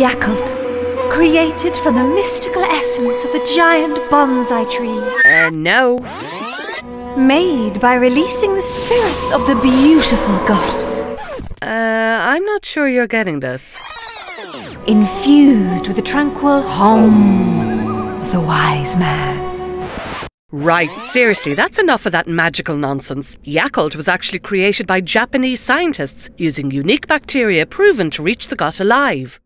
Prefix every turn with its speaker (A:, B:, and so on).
A: Yakult, created from the mystical essence of the giant bonsai tree.
B: Uh, no.
A: Made by releasing the spirits of the beautiful god.
B: Uh, I'm not sure you're getting this.
A: Infused with the tranquil hum of the wise man.
B: Right, seriously, that's enough of that magical nonsense. Yakult was actually created by Japanese scientists using unique bacteria proven to reach the gut alive.